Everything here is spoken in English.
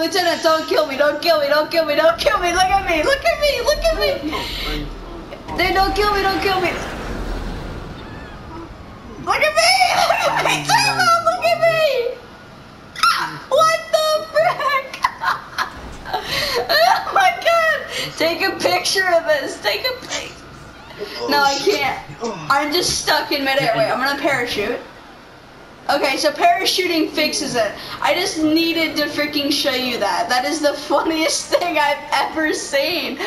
Lieutenant, don't kill me, don't kill me, don't kill me, don't kill me, look at me, look at me, look at me! They don't kill me, don't kill me! Look at me! Look at me! Time out, look at me! Ah, what the frick? oh my god! Take a picture of this, take a picture! Oh, no, I can't. I'm just stuck in midair. Wait, I'm gonna parachute. Okay, so parachuting fixes it. I just needed to freaking show you that. That is the funniest thing I've ever seen.